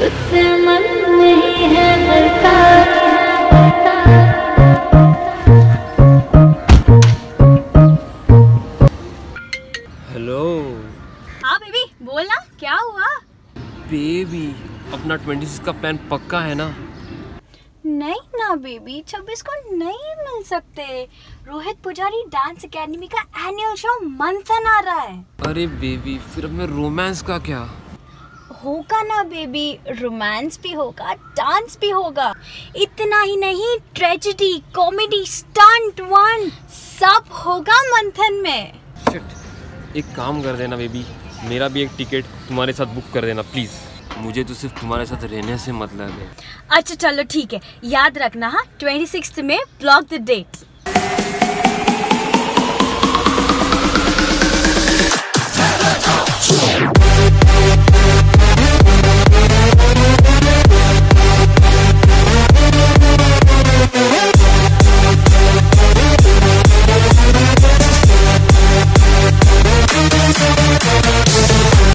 तुझसे मन नहीं है डरता हेलो हाँ बेबी बोल ना क्या हुआ? बेबी अपना ट्वेंटी का प्लान पक्का है ना? नहीं ना बेबी छब्बीस को नहीं मिल सकते। रोहित पुजारी डांस एकेडमी का एनुअल शो मंथन आ रहा है। अरे बेबी फिर अब मैं रोमांस का क्या? होगा ना बेबी रोमांस भी होगा डांस भी होगा। इतना ही नहीं ट्रेजेडी कॉमेडी स्टंट वन सब होगा मंथन में। शिट एक काम कर देना बेबी मेरा भी एक टिकट तुम्हारे साथ बुक कर देना प्लीज़ मुझे तो सिर्फ़ तुम्हारे साथ रहने से मतलब है। अच्छा चलो ठीक है। याद रखना हाँ ट्वेंटी में ब्लॉक द डेट